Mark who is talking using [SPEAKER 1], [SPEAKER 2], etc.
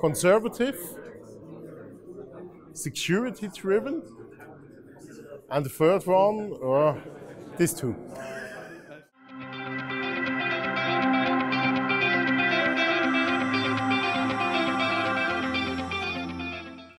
[SPEAKER 1] Conservative, security driven, and the third one, uh, these two.